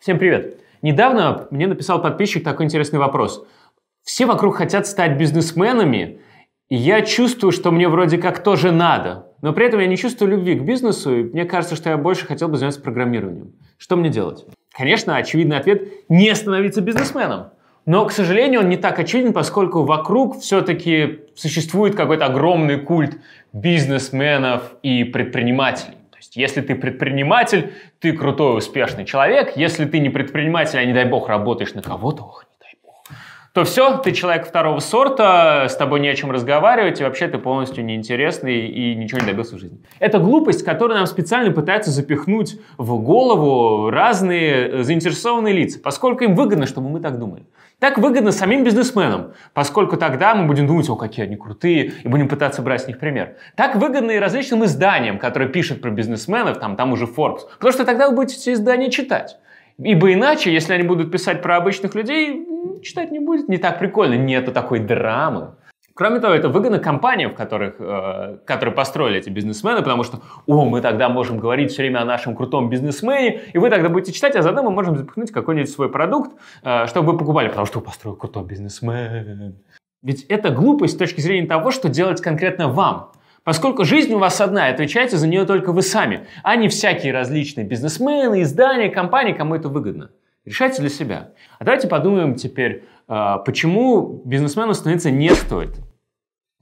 Всем привет! Недавно мне написал подписчик такой интересный вопрос. Все вокруг хотят стать бизнесменами, и я чувствую, что мне вроде как тоже надо. Но при этом я не чувствую любви к бизнесу, и мне кажется, что я больше хотел бы заняться программированием. Что мне делать? Конечно, очевидный ответ – не становиться бизнесменом. Но, к сожалению, он не так очевиден, поскольку вокруг все-таки существует какой-то огромный культ бизнесменов и предпринимателей есть, если ты предприниматель, ты крутой, успешный человек. Если ты не предприниматель, а не дай бог работаешь на кого-то, ох, не то все, ты человек второго сорта, с тобой не о чем разговаривать, и вообще ты полностью неинтересный и ничего не добился в жизни. Это глупость, которую нам специально пытаются запихнуть в голову разные заинтересованные лица, поскольку им выгодно, чтобы мы так думали. Так выгодно самим бизнесменам, поскольку тогда мы будем думать, о, какие они крутые, и будем пытаться брать с них пример. Так выгодно и различным изданиям, которые пишут про бизнесменов, там, там уже Forbes, потому что тогда вы будете эти издания читать. Ибо иначе, если они будут писать про обычных людей, читать не будет не так прикольно, нету такой драмы. Кроме того, это выгодно компаниям, в которых, э, которые построили эти бизнесмены, потому что, о, мы тогда можем говорить все время о нашем крутом бизнесмене, и вы тогда будете читать, а заодно мы можем запихнуть какой-нибудь свой продукт, э, чтобы вы покупали, потому что вы построил крутой бизнесмен. Ведь это глупость с точки зрения того, что делать конкретно вам. Поскольку жизнь у вас одна, и отвечаете за нее только вы сами, а не всякие различные бизнесмены, издания, компании, кому это выгодно. Решайте для себя. А давайте подумаем теперь, э, почему бизнесмену становиться не стоит.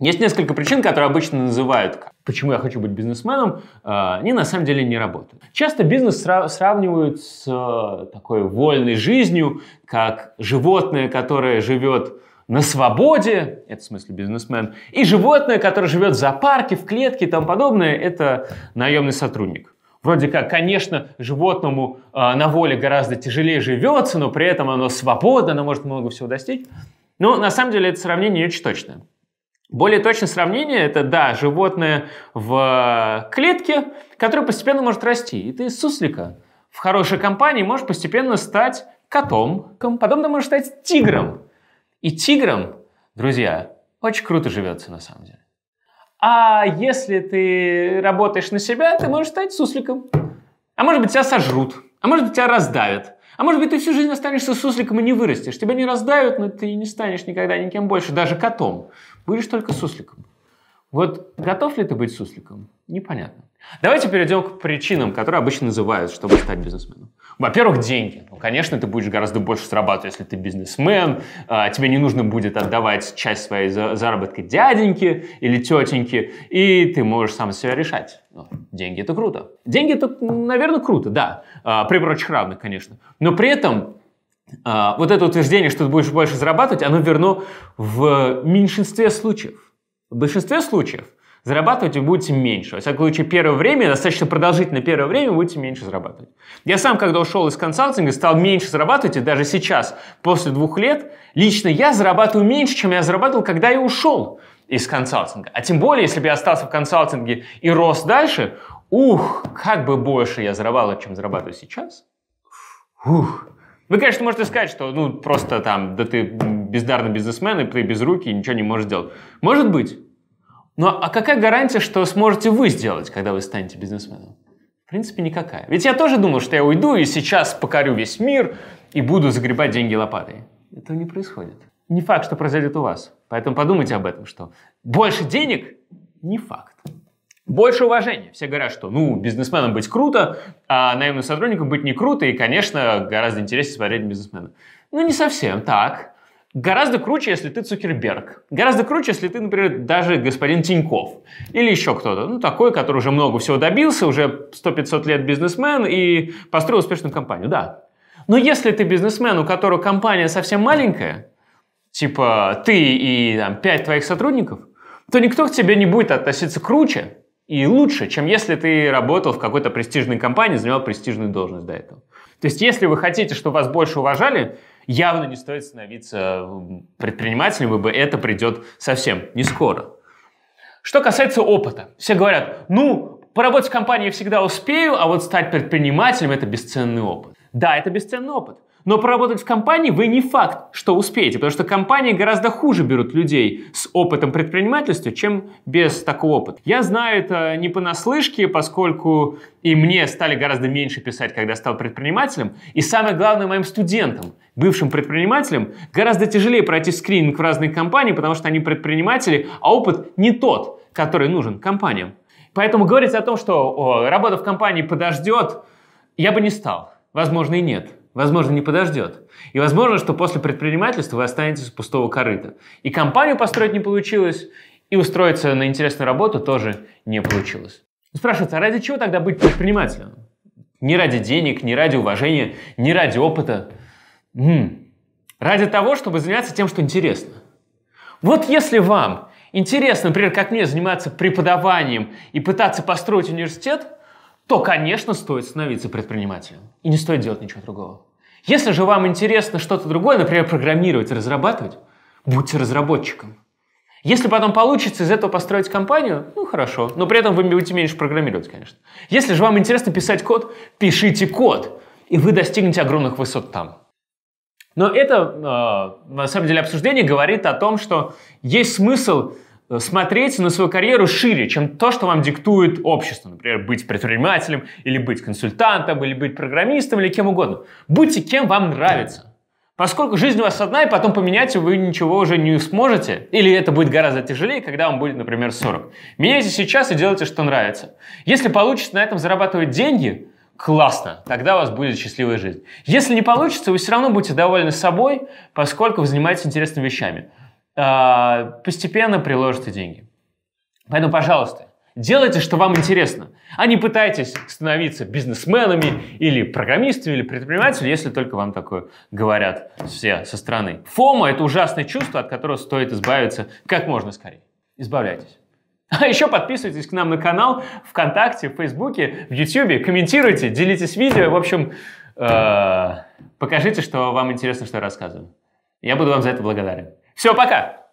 Есть несколько причин, которые обычно называют, почему я хочу быть бизнесменом, а, они на самом деле не работают. Часто бизнес сравнивают с э, такой вольной жизнью, как животное, которое живет на свободе, это в смысле бизнесмен, и животное, которое живет в зоопарке, в клетке и тому подобное, это наемный сотрудник. Вроде как, конечно, животному э, на воле гораздо тяжелее живется, но при этом оно свободно, оно может много всего достичь. Но на самом деле это сравнение не очень точное. Более точное сравнение – это, да, животное в клетке, которое постепенно может расти. И ты из суслика в хорошей компании можешь постепенно стать котом, потом ты можешь стать тигром. И тигром, друзья, очень круто живется на самом деле. А если ты работаешь на себя, ты можешь стать сусликом. А может быть, тебя сожрут, а может быть, тебя раздавят. А может быть, ты всю жизнь останешься сусликом и не вырастешь. Тебя не раздавят, но ты не станешь никогда никем больше, даже котом. Будешь только сусликом. Вот готов ли ты быть сусликом? Непонятно. Давайте перейдем к причинам, которые обычно называют, чтобы стать бизнесменом. Во-первых, деньги. Ну, конечно, ты будешь гораздо больше зарабатывать, если ты бизнесмен. А, тебе не нужно будет отдавать часть своей заработка дяденьке или тетеньке, и ты можешь сам себя решать. Ну, деньги – это круто. Деньги – это, наверное, круто, да. А, при прочих равных, конечно. Но при этом а, вот это утверждение, что ты будешь больше зарабатывать, оно верно в меньшинстве случаев. В большинстве случаев зарабатывать вы будете меньше. Во всяком случае, первое время, достаточно продолжительное первое время, будете меньше зарабатывать. Я сам, когда ушел из консалтинга, стал меньше зарабатывать, и даже сейчас, после двух лет, лично я зарабатываю меньше, чем я зарабатывал, когда я ушел из консалтинга. А тем более, если бы я остался в консалтинге и рос дальше, ух, как бы больше я зарабатывал, чем зарабатываю сейчас. Ух, вы, конечно, можете сказать, что ну просто там, да ты бездарный бизнесмен, и ты без руки, и ничего не можешь сделать. Может быть. Но а какая гарантия, что сможете вы сделать, когда вы станете бизнесменом? В принципе, никакая. Ведь я тоже думал, что я уйду и сейчас покорю весь мир и буду загребать деньги лопатой. Этого не происходит. Не факт, что произойдет у вас. Поэтому подумайте об этом, что больше денег – не факт. Больше уважения. Все говорят, что ну, бизнесменом быть круто, а наемным сотрудником быть не круто, и, конечно, гораздо интереснее смотреть на бизнесмена. Ну, не совсем так. Гораздо круче, если ты Цукерберг. Гораздо круче, если ты, например, даже господин Тиньков. Или еще кто-то. Ну, такой, который уже много всего добился, уже 100-500 лет бизнесмен и построил успешную компанию. Да. Но если ты бизнесмен, у которого компания совсем маленькая, типа ты и там, 5 твоих сотрудников, то никто к тебе не будет относиться круче, и лучше, чем если ты работал в какой-то престижной компании, занимал престижную должность до этого. То есть, если вы хотите, чтобы вас больше уважали, явно не стоит становиться предпринимателем, ибо это придет совсем не скоро. Что касается опыта. Все говорят, ну, поработать в компании я всегда успею, а вот стать предпринимателем – это бесценный опыт. Да, это бесценный опыт. Но поработать в компании вы не факт, что успеете, потому что компании гораздо хуже берут людей с опытом предпринимательства, чем без такого опыта. Я знаю это не понаслышке, поскольку и мне стали гораздо меньше писать, когда стал предпринимателем. И самое главное, моим студентам, бывшим предпринимателям, гораздо тяжелее пройти скрининг в разные компании, потому что они предприниматели, а опыт не тот, который нужен компаниям. Поэтому говорить о том, что о, работа в компании подождет, я бы не стал. Возможно, и нет. Возможно, не подождет. И возможно, что после предпринимательства вы останетесь с пустого корыта. И компанию построить не получилось, и устроиться на интересную работу тоже не получилось. Спрашивается, а ради чего тогда быть предпринимателем? Не ради денег, не ради уважения, не ради опыта. М-м. Ради того, чтобы заняться тем, что интересно. Вот если вам интересно, например, как мне заниматься преподаванием и пытаться построить университет, то, конечно, стоит становиться предпринимателем. И не стоит делать ничего другого. Если же вам интересно что-то другое, например, программировать, разрабатывать, будьте разработчиком. Если потом получится из этого построить компанию, ну хорошо, но при этом вы будете меньше программировать, конечно. Если же вам интересно писать код, пишите код, и вы достигнете огромных высот там. Но это, э, на самом деле, обсуждение говорит о том, что есть смысл смотреть на свою карьеру шире, чем то, что вам диктует общество. Например, быть предпринимателем, или быть консультантом, или быть программистом, или кем угодно. Будьте кем вам нравится. Поскольку жизнь у вас одна, и потом поменять вы ничего уже не сможете, или это будет гораздо тяжелее, когда вам будет, например, 40. Меняйте сейчас и делайте, что нравится. Если получится на этом зарабатывать деньги, классно, тогда у вас будет счастливая жизнь. Если не получится, вы все равно будете довольны собой, поскольку вы занимаетесь интересными вещами. А, постепенно приложите деньги. Поэтому, пожалуйста, делайте, что вам интересно, а не пытайтесь становиться бизнесменами или программистами или предпринимателями, если только вам такое говорят все со стороны. Фома – это ужасное чувство, от которого стоит избавиться как можно скорее. Избавляйтесь. А еще подписывайтесь к нам на канал ВКонтакте, в Фейсбуке, в Ютубе, комментируйте, делитесь видео. В общем, э, покажите, что вам интересно, что я рассказываю. Я буду вам за это благодарен. Все, пока!